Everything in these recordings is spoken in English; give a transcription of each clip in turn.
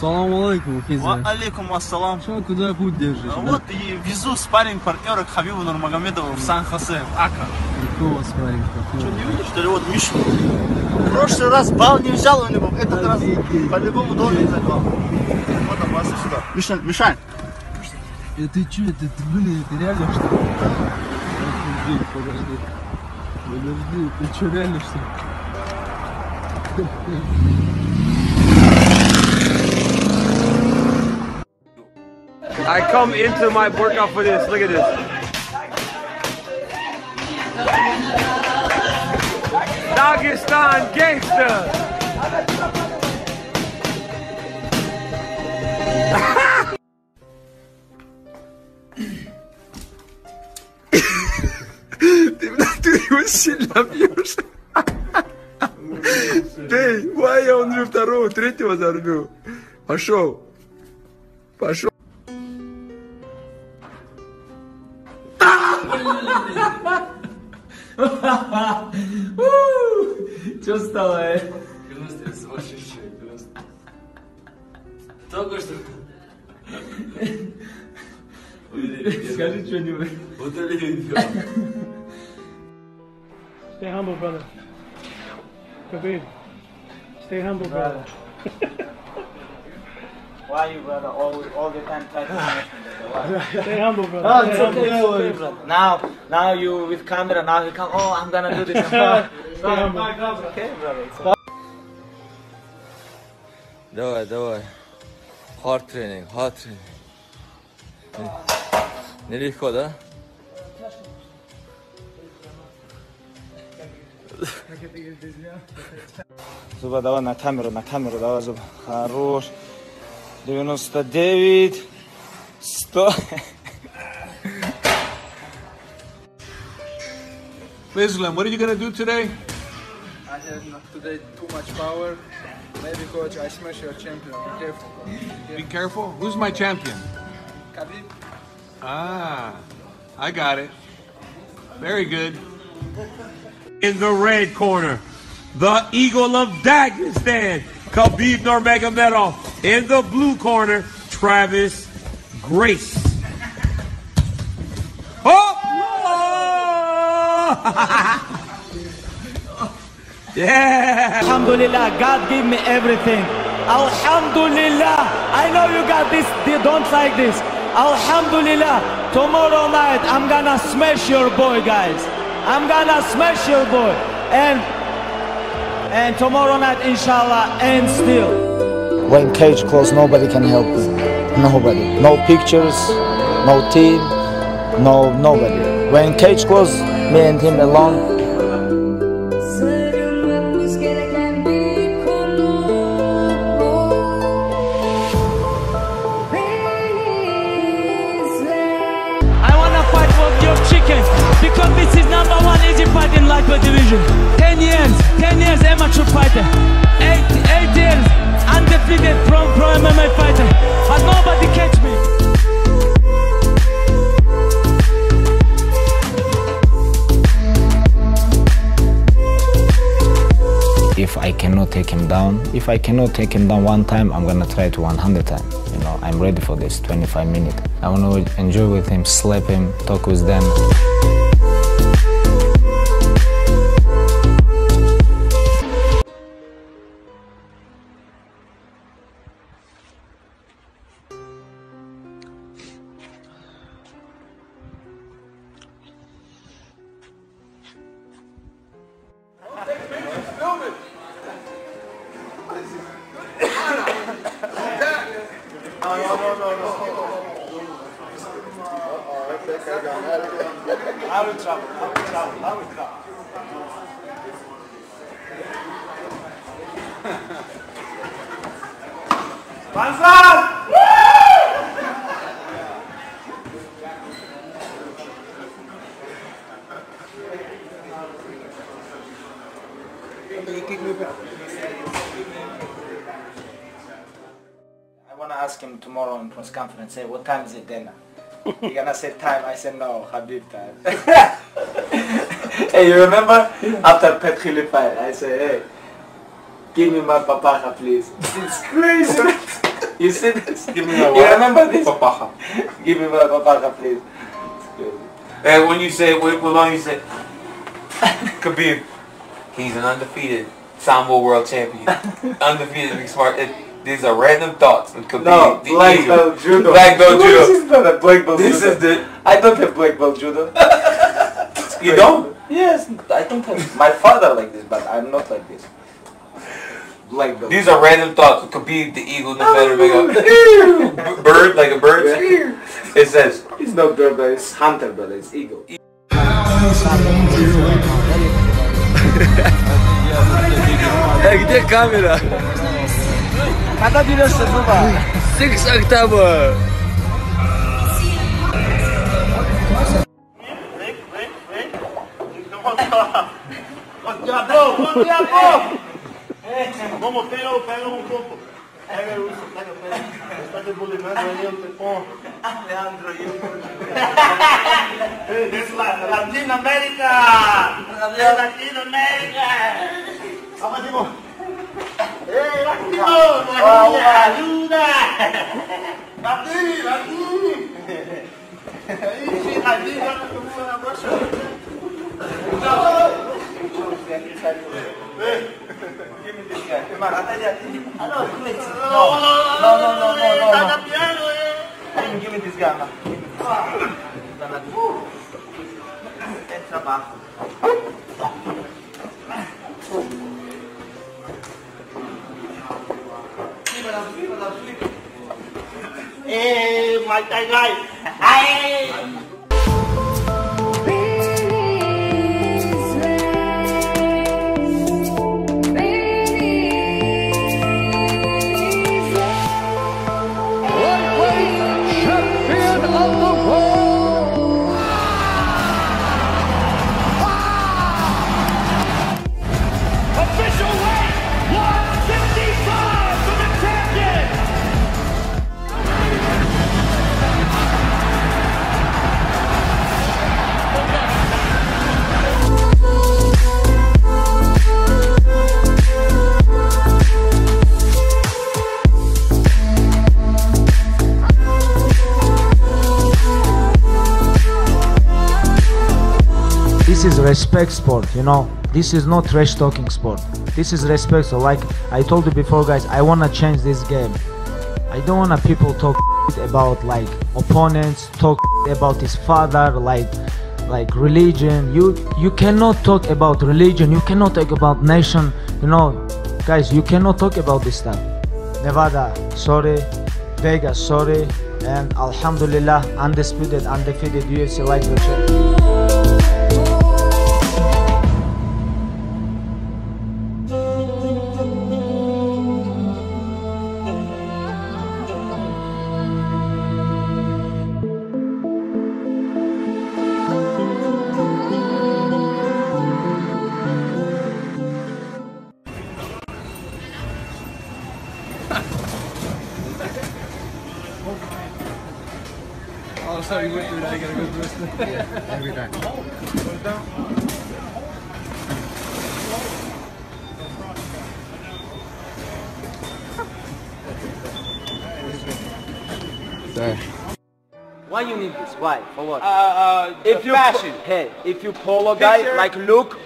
Салам алейкум, хозяин. Алейкум ассалам. Что, куда путь держишь? А Вот и везу спарринг партнера к Хабибу Нурмагомедову в Сан-Хосе, Ака. Какого смотри, Что, какого? не видишь, что ли? Вот Мишу. В прошлый раз бал не взял у него, этот раз по-любому должен взять бал. Вот он, пошли сюда. Мишань, Мишань. Э, ты чё, это, ты, блин, это реально что ли? Подожди, подожди. Подожди, ты чё, реально что ли? I come into my workout for this. Look at this. Dagestan gangster. Его сильно бьешь. Эй, я он же второго, третьего зарбил. Пошел. Пошел. Чё стало, э? Только что. Скажи что-нибудь. Вот это видео. Stay humble, brother. Khabib. Stay humble, brother. Why you brother all, all the time try to smash me, brother? Why? Stay humble, brother. Oh, Stay it's humble. okay, it's okay, brother. Now, now you with camera, now you come, oh, I'm gonna do this. No, Stay humble. okay, brother, it's okay. Давай, давай. Hard тренинг, hard тренинг. Нелегко, да? Зуба, давай на камеру, на камеру, давай, Зуба. Хорош. 99, 100. Islam, what are you gonna do today? I had today too much power. Maybe coach, I smash your champion. Be careful. Be careful. Who's my champion? Khabib, Ah, I got it. Very good. In the red corner, the Eagle of Dagestan, Khabib Nurmagomedov. In the blue corner, Travis Grace. Oh! yeah! Alhamdulillah, God gave me everything. Alhamdulillah. I know you got this, they don't like this. Alhamdulillah. Tomorrow night, I'm gonna smash your boy, guys. I'm gonna smash your boy. And and tomorrow night, inshallah, and still. When cage closed, nobody can help me. Nobody. No pictures, no team, no nobody. When cage closed, me and him alone. Chicken because this is number one easy fight in lightweight division. 10 years, 10 years amateur fighter. Down, if I cannot take him down one time, I'm gonna try to 100 times. You know, I'm ready for this 25 minutes. I wanna enjoy with him, slap him, talk with them. I will travel, I will travel, I will travel. I want to ask him tomorrow in press conference, say, what time is it dinner? He gonna say time, I said no, Khabib time. hey, you remember after Petri fight, I said, hey, give me my papacha please. It's crazy. You see this? Give me that You remember this? Papaja. Give me my papaka, please. And when you say, when when you say, Khabib, he's an undefeated Sambo world champion. undefeated mixed martial. It, these are random thoughts of Khabib. No, the black eagle. belt judo. Black belt This judo. is not a black belt This judo. is the. I don't have black belt judo. You don't? Yes, I don't have. My father like this, but I'm not like this. Black belt. These are random thoughts of Khabib, the eagle, no matter make a bird, like a bird. It says, It's not bird, but it's hunter, but it's eagle. Eh, где камера? Kada biliyorsun baba? 6 October. Diablo, un diablo. Vamos, pega, pega um pouco. Pega o pega, pega. Está debulimando aí o tepão. Ah, Leandro e eu. Isso lá, Latinoamérica! Latinoamérica! Vamos, Dimon. ¡Eh, Latino! ¡Ayuda! ¡Latín, Latín! Ahí sí, Latín, ahora como una bolsa. No, no, no, no, no, Está no. cambiando, eh. Give me this gun. man. Eh, Muay Thai guy. Ay. This is respect sport you know. This is not trash talking sport. This is respect. So like i told you before guys i want to change this game. I don't want to people talk about like opponents talk about his father like like religion. You you cannot talk about religion. You cannot talk about nation. You know guys you cannot talk about this stuff. Nevada sorry. Vegas sorry. And alhamdulillah undisputed undefeated ufc lightweight champion Oh, sorry, wait, wait, I gotta go through this. Every time. Sorry. Why you need this? Why? For what? Uh, uh, if you fashion. hey, if you polo guy Picture. like look,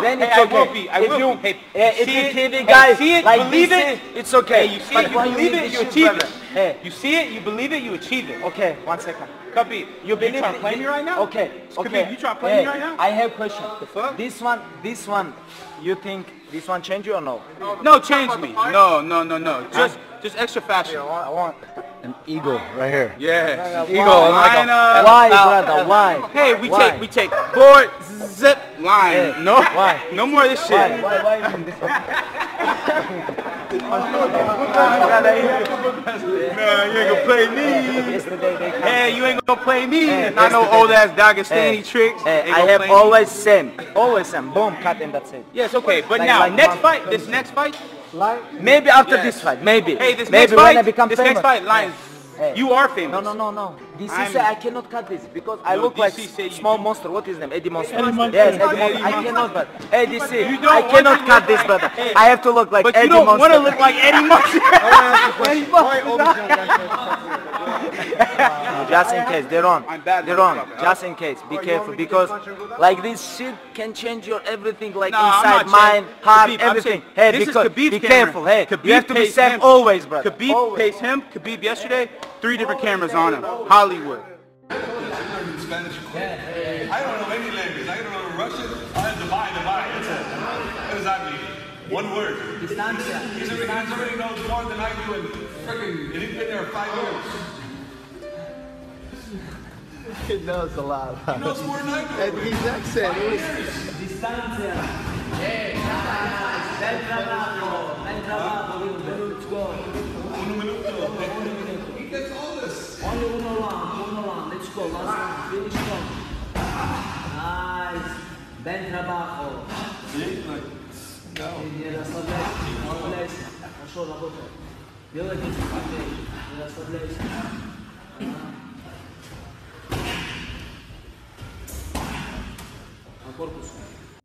then it's Hey, I okay. will be, I if will you, be. Hey, if you TV hey, guy see it, like believe this, it. it's okay. Hey, you see But it, you believe need it, you achieve it. Hey, You see it, you believe it, you achieve it. okay, one second. Khabib, You believe you trying to play me right now? Okay, Khabib, okay. you trying to play hey, me right now? I have question. The fuck? This one, this one, you think this one change you or no? No, change me. No, no, no, no. Just, just extra fashion. I want, I want An eagle right here. Yeah. Eagle, like a- Line up. why, brother? Why? Hey, we Why? take, we take board, zip, line. Hey, no, why? no more of this shit. Why? Why? Why? you? Man, you ain't gonna play me. Yesterday they come. Hey, you ain't gonna play me. Hey, Not no yesterday- old ass Dagestani Hey, tricks. Hey, I have play me. always same, always same. Boom, cut and that's it. Yes, okay, but Like- now like next fight, this next fight. Maybe after Yes. this fight, maybe. Hey, this maybe next when fight, I become this famous. next fight, Lions Hey. You are famous. No, no, no, no. DC I'm- say I cannot cut this because I No, look like DC say you small monster. What is his name? Eddie Munster. Eddie Munster. Yes, Eddie Eddie Munster. I cannot, but hey, DC, You don't I cannot cut look this, like- brother. Hey. I have to look like But Eddie you don't want to look like Eddie Munster. Eddie Just in case, they're on. They're on. Just in case, be careful because like this shit can change your everything, like Nah, I'm inside, not mind, heart, Khabib, everything. saying, Hey, this is because Khabib's be camera. careful. Hey, Khabib you have to be pays safe him- always, brother. Khabib Always. pays him. Khabib yesterday, three different cameras on him. Hollywood. I don't know any language. I don't know Russian. I Dubai, Dubai. That's it. What does that mean? One word. He's already, he's already knows more than I do, and freaking, and he's been there five years. He knows a lot. He knows more than I do. And his accent is... Distancia. Bel trabajo. Bel trabajo. Let's go. He gets all this. Only uno round. Uno round. Let's go. Last one. Finish strong. Nice. Bel trabajo. Не расслабляйся. Не расслабляйся. Хорошо, работай. Делайте быстрее. Не расслабляйся. corpus.